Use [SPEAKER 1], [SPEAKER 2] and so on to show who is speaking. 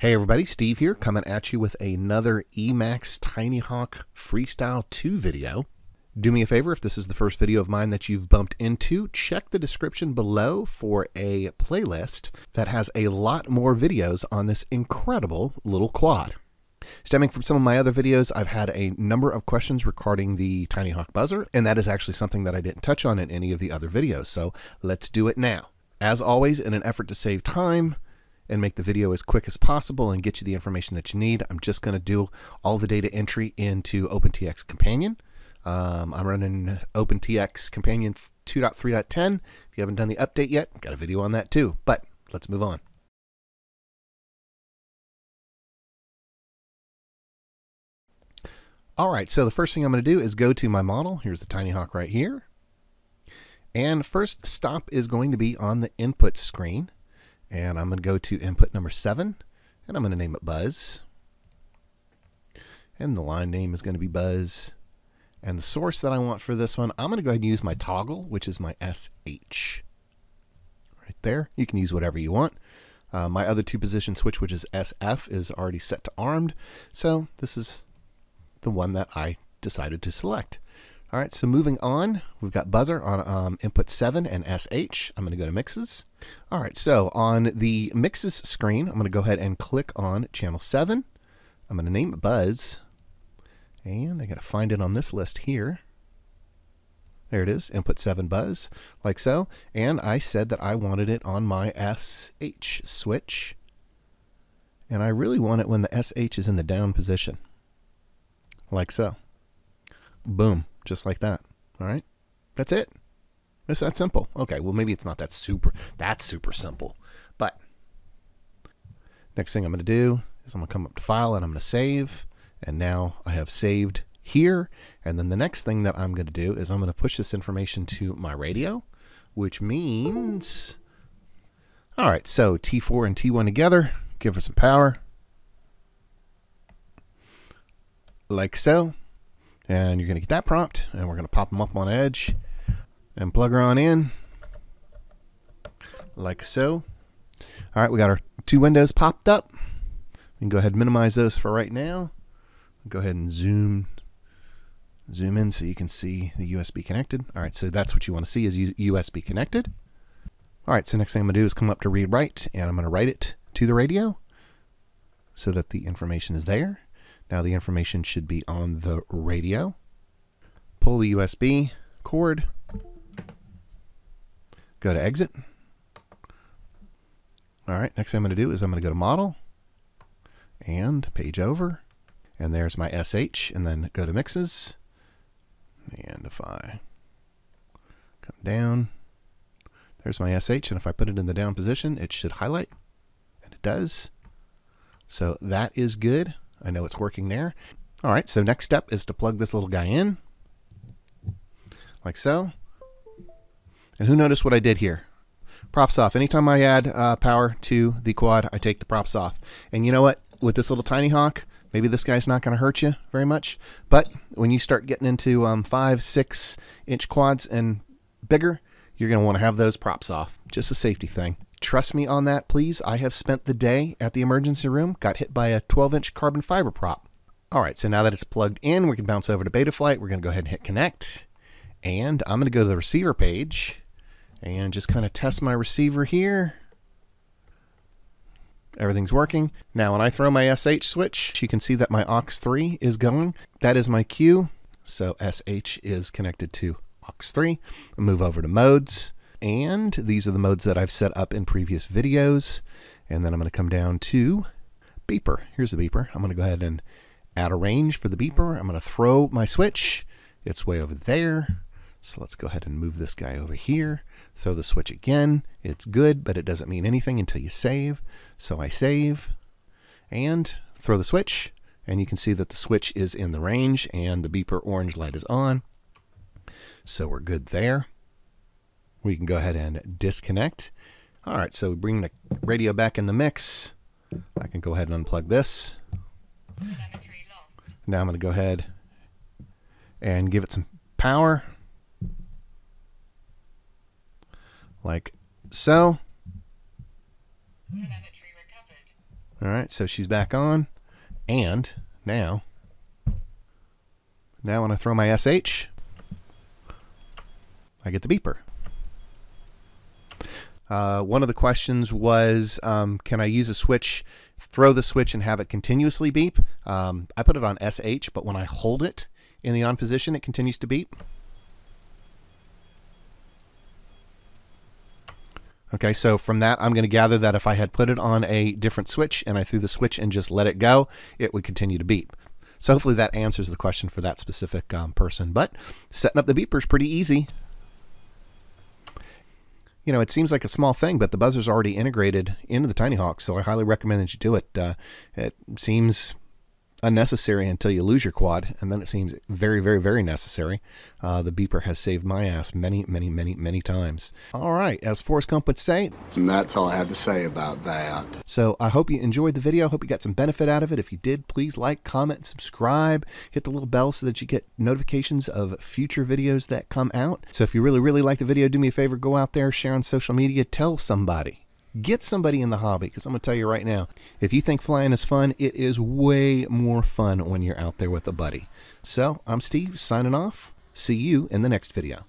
[SPEAKER 1] Hey everybody, Steve here, coming at you with another Emax Tinyhawk Freestyle 2 video. Do me a favor, if this is the first video of mine that you've bumped into, check the description below for a playlist that has a lot more videos on this incredible little quad. Stemming from some of my other videos, I've had a number of questions regarding the Tiny Hawk buzzer, and that is actually something that I didn't touch on in any of the other videos, so let's do it now. As always, in an effort to save time, and make the video as quick as possible and get you the information that you need. I'm just going to do all the data entry into OpenTX Companion. Um, I'm running OpenTX Companion 2.3.10. If you haven't done the update yet, got a video on that too. But let's move on. All right, so the first thing I'm going to do is go to my model. Here's the Tinyhawk right here. And first stop is going to be on the input screen. And I'm going to go to input number seven, and I'm going to name it Buzz. And the line name is going to be Buzz. And the source that I want for this one, I'm going to go ahead and use my toggle, which is my SH. Right there. You can use whatever you want. Uh, my other two position switch, which is SF, is already set to armed. So this is the one that I decided to select. All right, so moving on, we've got buzzer on um, input 7 and SH. I'm going to go to mixes. All right, so on the mixes screen, I'm going to go ahead and click on channel 7. I'm going to name it Buzz. And I got to find it on this list here. There it is, input 7 buzz, like so. And I said that I wanted it on my SH switch. And I really want it when the SH is in the down position, like so. Boom just like that. All right, that's it. It's that simple. Okay, well maybe it's not that super that super simple, but next thing I'm going to do is I'm going to come up to File and I'm going to save, and now I have saved here. And then the next thing that I'm going to do is I'm going to push this information to my radio, which means, all right, so T4 and T1 together, give us some power, like so. And you're going to get that prompt, and we're going to pop them up on edge and plug her on in like so. All right, we got our two windows popped up. We can go ahead and minimize those for right now. Go ahead and zoom zoom in so you can see the USB connected. All right, so that's what you want to see is USB connected. All right, so next thing I'm going to do is come up to read write, and I'm going to write it to the radio so that the information is there. Now the information should be on the radio. Pull the USB cord. Go to exit. All right, next thing I'm going to do is I'm going to go to model and page over. And there's my SH and then go to mixes. And if I come down, there's my SH. And if I put it in the down position, it should highlight. And it does. So that is good. I know it's working there. All right, so next step is to plug this little guy in, like so. And who noticed what I did here? Props off. Anytime I add uh, power to the quad, I take the props off. And you know what? With this little tiny hawk, maybe this guy's not going to hurt you very much. But when you start getting into um, five, six inch quads and bigger, you're going to want to have those props off. Just a safety thing. Trust me on that, please. I have spent the day at the emergency room, got hit by a 12 inch carbon fiber prop. All right, so now that it's plugged in, we can bounce over to Betaflight. We're going to go ahead and hit connect. And I'm going to go to the receiver page and just kind of test my receiver here. Everything's working. Now, when I throw my SH switch, you can see that my aux3 is going. That is my cue. So SH is connected to aux3. I'll move over to modes. And these are the modes that I've set up in previous videos. And then I'm going to come down to beeper. Here's the beeper. I'm going to go ahead and add a range for the beeper. I'm going to throw my switch. It's way over there. So let's go ahead and move this guy over here. Throw the switch again. It's good, but it doesn't mean anything until you save. So I save and throw the switch. And you can see that the switch is in the range and the beeper orange light is on. So we're good there we can go ahead and disconnect. All right, so we bring the radio back in the mix. I can go ahead and unplug this. Now I'm going to go ahead and give it some power. Like so. All right, so she's back on. And now, now when I throw my SH, I get the beeper. Uh, one of the questions was, um, can I use a switch, throw the switch and have it continuously beep? Um, I put it on SH, but when I hold it in the on position, it continues to beep. Okay, so from that, I'm going to gather that if I had put it on a different switch and I threw the switch and just let it go, it would continue to beep. So hopefully that answers the question for that specific um, person. But setting up the beeper is pretty easy. You know, it seems like a small thing, but the buzzer's already integrated into the Tinyhawk, so I highly recommend that you do it. Uh, it seems unnecessary until you lose your quad, and then it seems very, very, very necessary. Uh, the beeper has saved my ass many, many, many, many times. All right, as Forrest Gump would say.
[SPEAKER 2] And that's all I have to say about that.
[SPEAKER 1] So I hope you enjoyed the video. I hope you got some benefit out of it. If you did, please like, comment, subscribe, hit the little bell so that you get notifications of future videos that come out. So if you really, really like the video, do me a favor, go out there, share on social media, tell somebody. Get somebody in the hobby because I'm going to tell you right now if you think flying is fun, it is way more fun when you're out there with a buddy. So I'm Steve signing off. See you in the next video.